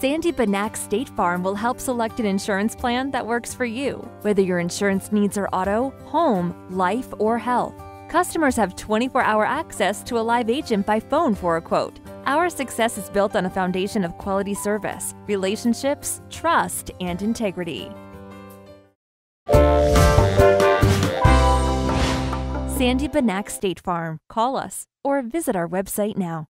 Sandy Benak State Farm will help select an insurance plan that works for you, whether your insurance needs are auto, home, life, or health. Customers have 24 hour access to a live agent by phone for a quote. Our success is built on a foundation of quality service, relationships, trust, and integrity. Sandy Benak State Farm. Call us or visit our website now.